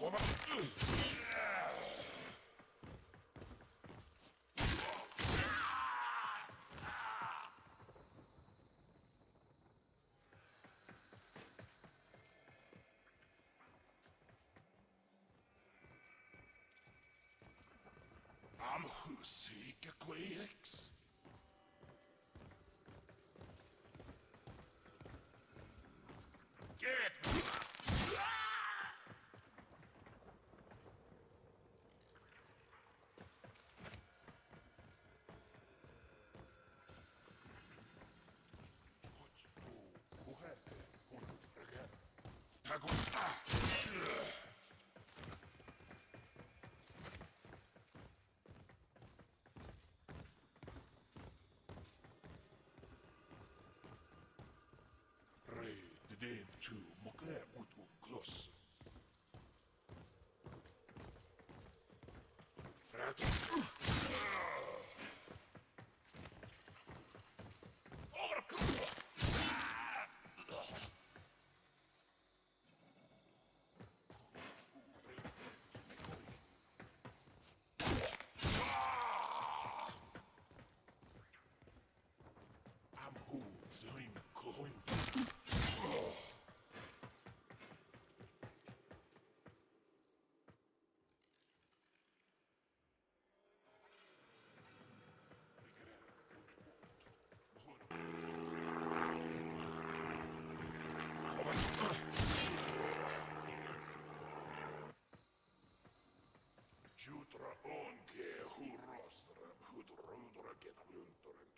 I'm Husika Quaix. Dev Złym końcu. Jutro onke hurrostra, hudrudra, ketä lunturen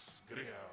Ask Greer.